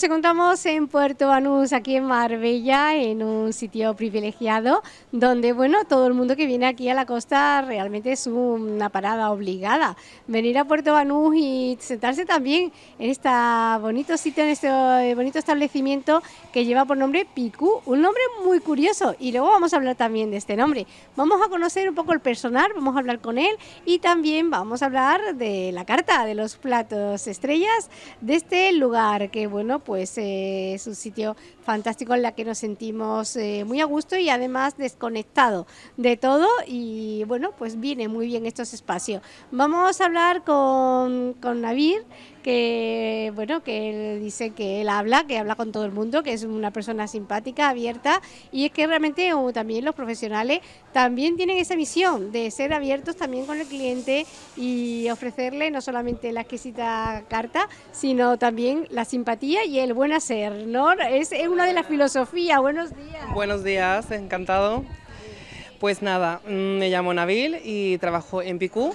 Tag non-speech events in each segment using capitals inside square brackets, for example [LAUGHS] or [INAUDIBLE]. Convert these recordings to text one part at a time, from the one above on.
Nos encontramos en Puerto Banús, aquí en Marbella, en un sitio privilegiado, donde, bueno, todo el mundo que viene aquí a la costa realmente es una parada obligada. Venir a Puerto Banús y sentarse también en este bonito sitio, en este bonito establecimiento que lleva por nombre Picú, un nombre muy curioso. Y luego vamos a hablar también de este nombre. Vamos a conocer un poco el personal, vamos a hablar con él y también vamos a hablar de la carta, de los platos estrellas de este lugar, que bueno, pues eh, es un sitio fantástico en la que nos sentimos eh, muy a gusto y además desconectado de todo y bueno, pues viene muy bien estos espacios. Vamos a hablar con, con Navir, que bueno, que él dice que él habla, que habla con todo el mundo, que es una persona simpática, abierta y es que realmente también los profesionales también tienen esa misión de ser abiertos también con el cliente y ofrecerle no solamente la exquisita carta, sino también la simpatía y el buen hacer, ¿no? Es, una de las filosofías. Buenos días. Buenos días, encantado. Pues nada, mm, me llamo Nabil y trabajo en Picú,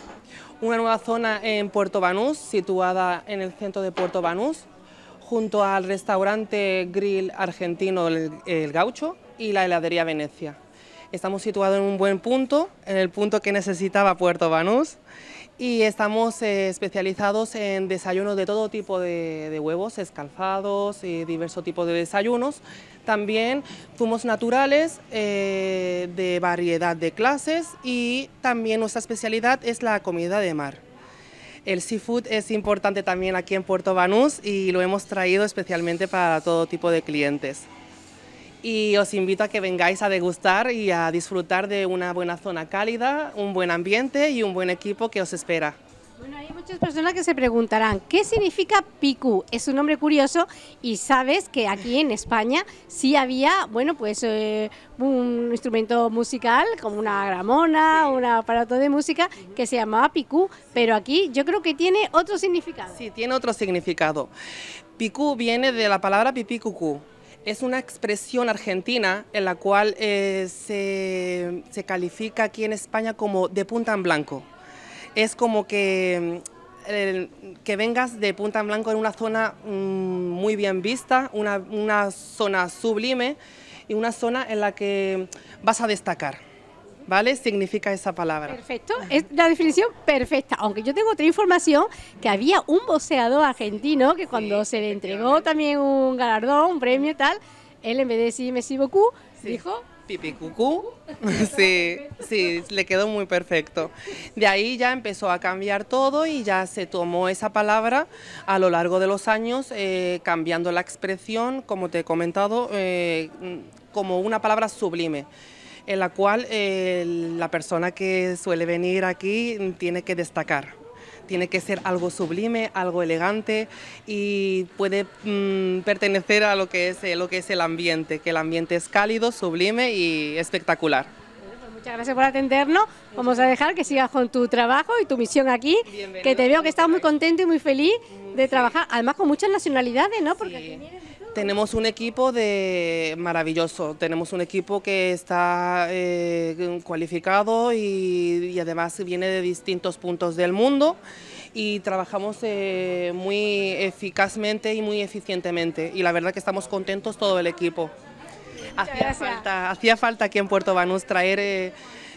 una nueva zona en Puerto Banús, situada en el centro de Puerto Banús, junto al restaurante grill argentino El, Gaucho y la heladería Venecia. Estamos situados en un buen punto, en el punto que necesitaba Puerto Banús y estamos eh, especializados en desayunos de todo tipo de, huevos, escalfados y diversos tipos de desayunos. También zumos naturales eh, de variedad de clases y también nuestra especialidad es la comida de mar. El seafood es importante también aquí en Puerto Banús y lo hemos traído especialmente para todo tipo de clientes y os invito a que vengáis a degustar y a disfrutar de una buena zona cálida, un buen ambiente y un buen equipo que os espera. Bueno, hay muchas personas que se preguntarán, ¿qué significa PICU? Es un nombre curioso y sabes que aquí en España sí había, bueno, pues eh, un instrumento musical como una gramona, un aparato de música que se llamaba PICU, pero aquí yo creo que tiene otro significado. Sí, tiene otro significado. PICU viene de la palabra pipí cucú es una expresión argentina en la cual eh, se, califica aquí en España como de punta en blanco. Es como que, mm, que vengas de punta en blanco en una zona mm, muy bien vista, una, una zona sublime y una zona en la que vas a destacar. ¿vale? Significa esa palabra. Perfecto, es la definición perfecta. Aunque yo tengo otra información que había un boxeador argentino que cuando se le entregó también un galardón, un premio y tal, él en vez de decir Messi Boku, dijo Pipi Cucú, [LAUGHS] sí, sí, le quedó muy perfecto. De ahí ya empezó a cambiar todo y ya se tomó esa palabra a lo largo de los años, eh, cambiando la expresión, como te he comentado, eh, como una palabra sublime en la cual eh, la persona que suele venir aquí tiene que destacar. Tiene que ser algo sublime, algo elegante y puede mm, pertenecer a lo que, es, eh, lo que es el ambiente, que el ambiente es cálido, sublime y espectacular. Pues muchas gracias por atendernos. Vamos a dejar que sigas con tu trabajo y tu misión aquí, que te veo que estás muy contento y muy feliz de trabajar, además con muchas nacionalidades, ¿no? Porque aquí tenemos un equipo de maravilloso, tenemos un equipo que está eh, cualificado y, además viene de distintos puntos del mundo y trabajamos eh, muy eficazmente y muy eficientemente. Y la verdad que estamos contentos todo el equipo. Hacía falta, hacía falta, aquí en Puerto Banús traer... Eh,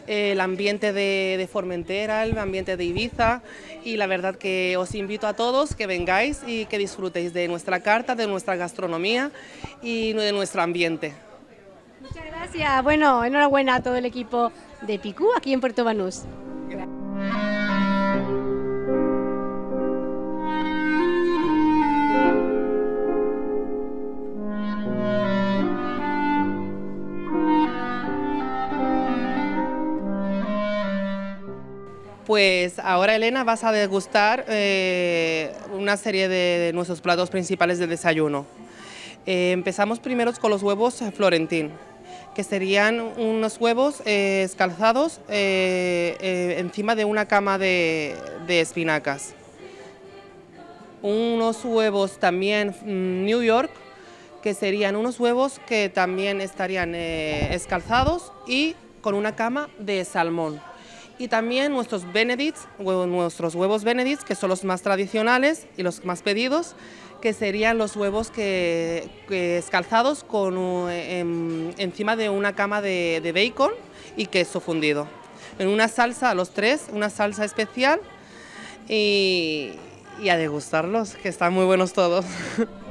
el ambiente de, Formentera, el ambiente de Ibiza y la verdad que os invito a todos que vengáis y que disfrutéis de nuestra carta, de nuestra gastronomía y de nuestro ambiente. Muchas gracias. Bueno, enhorabuena a todo el equipo de Picú aquí en Puerto Banús. Pues ahora Elena vas a degustar eh, una serie de, nuestros platos principales de desayuno. Eh, empezamos primero con los huevos florentín, que serían unos huevos eh, escalzados encima de una cama de, de, espinacas. Unos huevos también mm, New York, que serían unos huevos que también estarían escalzados y con una cama de salmón y también nuestros Benedicts, nuestros huevos Benedicts, que son los más tradicionales y los más pedidos, que serían los huevos que, escalzados con, em, encima de una cama de, bacon y queso fundido. En una salsa, los tres, una salsa especial y, y a degustarlos, que están muy buenos todos. [LAUGHS]